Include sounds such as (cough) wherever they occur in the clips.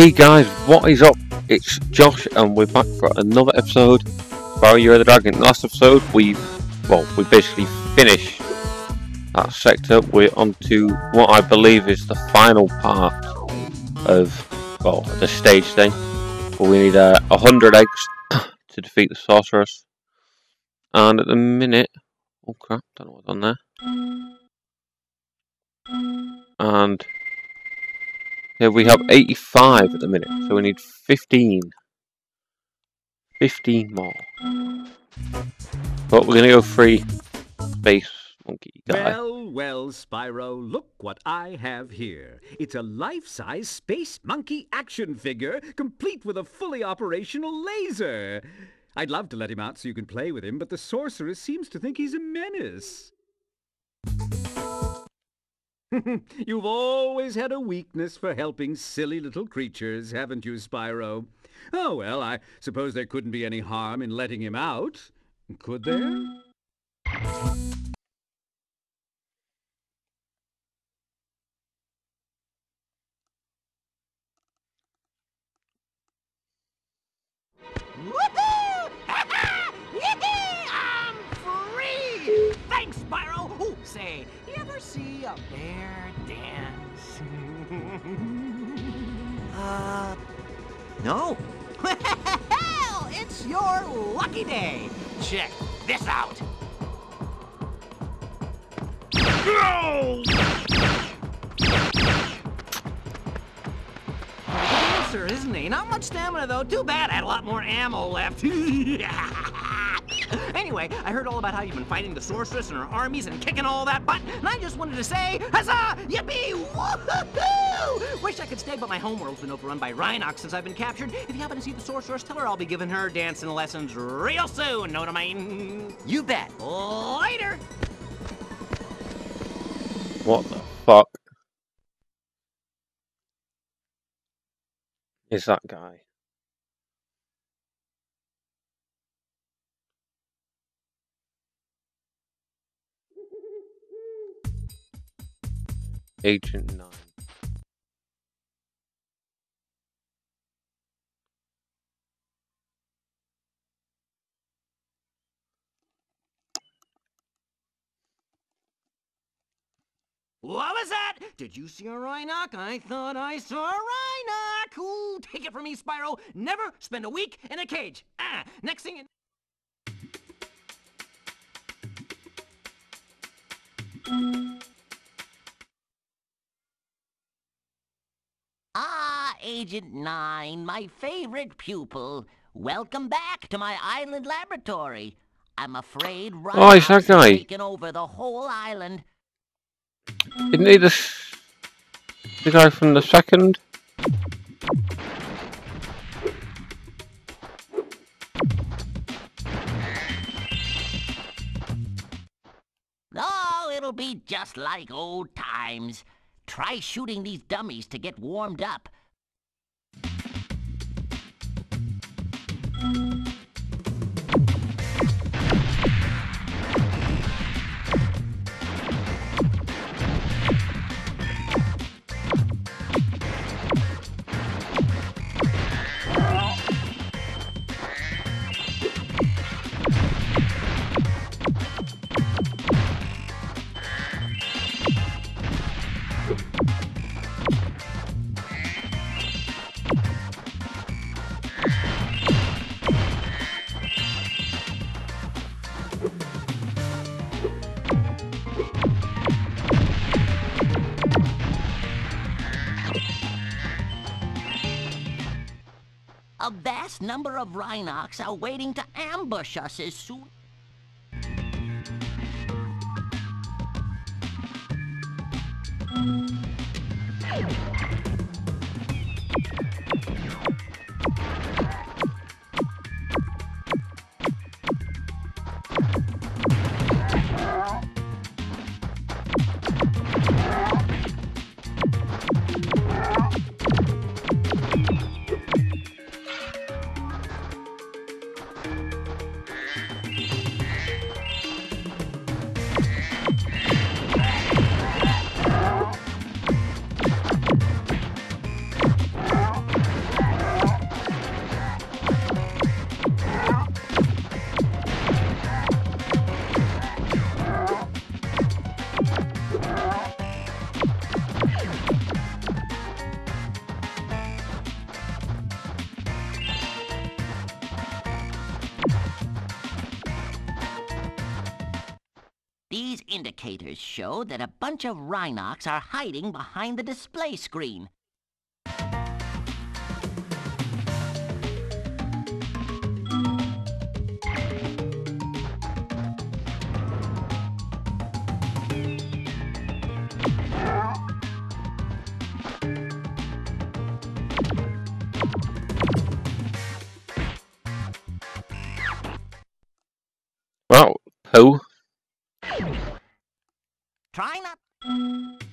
Hey guys, what is up? It's Josh, and we're back for another episode. Spyro Year of the Dragon. Last episode, we well, we basically finished that sector. We're on to what I believe is the final part of well, the stage thing. But we need uh, a uh, hundred eggs (coughs) to defeat the sorceress. And at the minute, oh crap, don't know what's on there. And here we have 85 at the minute, so we need 15. 15 more. But we're going to go free space monkey guy. Well, well, Spyro, look what I have here. It's a life-size space monkey action figure, complete with a fully operational laser. I'd love to let him out so you can play with him, but the sorceress seems to think he's a menace. (laughs) You've always had a weakness for helping silly little creatures, haven't you, Spyro? Oh, well, I suppose there couldn't be any harm in letting him out. Could there? Hmm. A bear dance? (laughs) uh, no. Well, it's your lucky day. Check this out. No! Dancer, isn't he? Not much stamina, though. Too bad I had a lot more ammo left. (laughs) Anyway, I heard all about how you've been fighting the sorceress and her armies and kicking all that butt, and I just wanted to say, huzzah, yippee, woohoo! Wish I could stay, but my homeworld's been overrun by Rhynocs since I've been captured. If you happen to see the sorceress, tell her I'll be giving her dancing lessons real soon, know what I mean? You bet. Later! What the fuck? Is that guy? Agent 9. What was that? Did you see a Rhynoc? I thought I saw a Rhynoc. Ooh, take it from me, Spyro. Never spend a week in a cage. Ah, next thing you... Agent 9, my favorite pupil. Welcome back to my island laboratory. I'm afraid oh, it's that guy. taken over the whole island. Isn't he the, the guy from the second? Oh, it'll be just like old times. Try shooting these dummies to get warmed up. A number of Rhynocs are waiting to ambush us as soon... These indicators show that a bunch of Rhynocs are hiding behind the display screen. Well. Try not...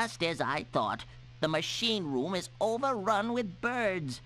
Just as I thought, the machine room is overrun with birds.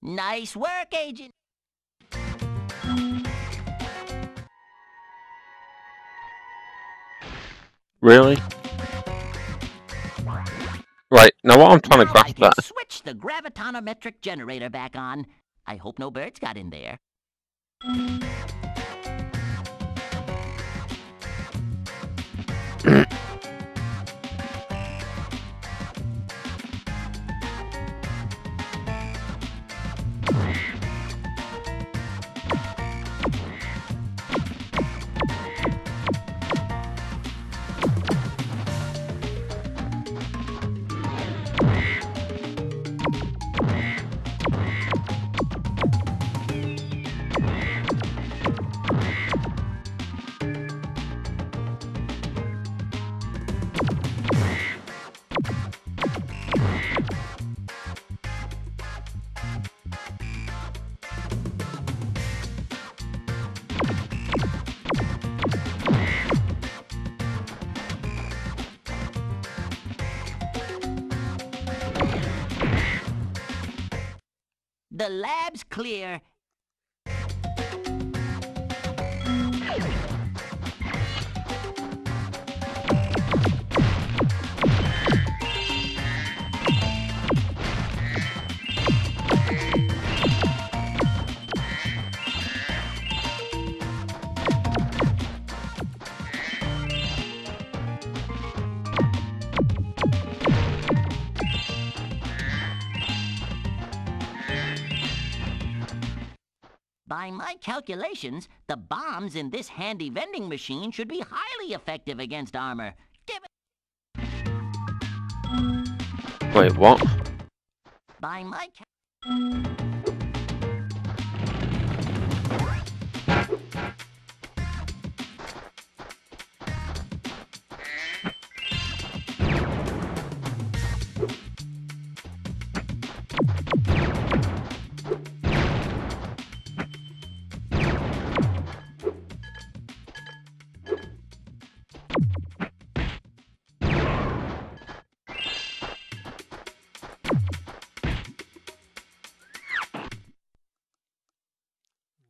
Nice work, Agent. Really? Right, now what I'm trying to Now I grasp that. switch the gravitonometric generator back on. I hope no birds got in there. The lab's clear. My calculations, the bombs in this handy vending machine should be highly effective against armor. Give it Wait, what? by my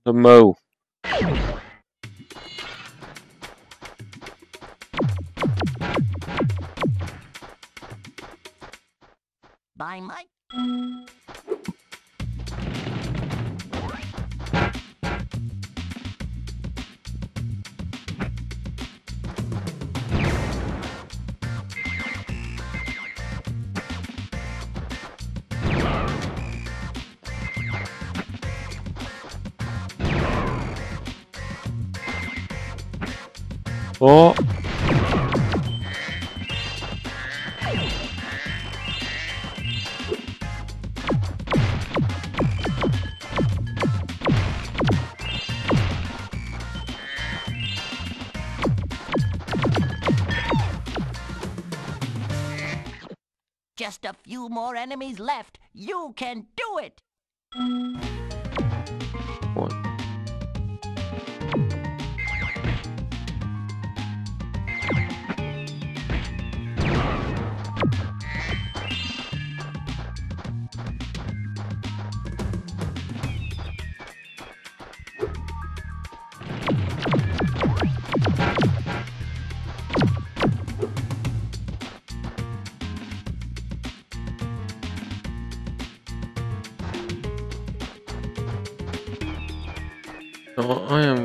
The Mo. Just a few more enemies left. You can do it! I am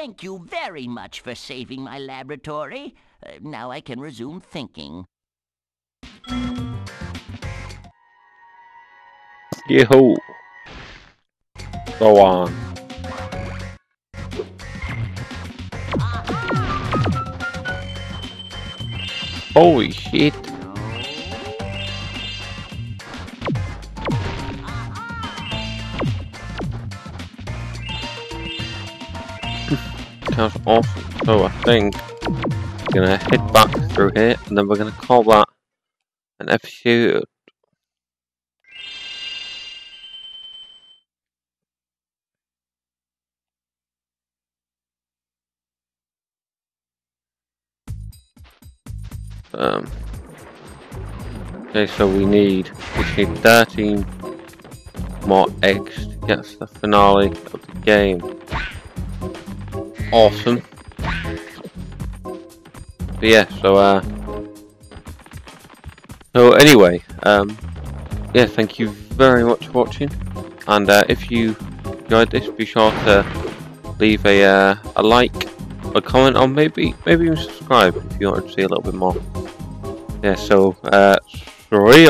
Thank you very much for saving my laboratory. Uh, now I can resume thinking. Yahoo! Go on. Holy shit! Sounds awesome. So I think we're gonna head back through here and then we're gonna call that an episode. Um, okay, so we need we need 13 more eggs to get to the finale of the game. Awesome. But yeah, so uh, so anyway, um, yeah, thank you very much for watching, and uh, if you enjoyed this, be sure to leave a uh, a like, a comment, or maybe maybe even subscribe if you want to see a little bit more. Yeah, so uh, sorry.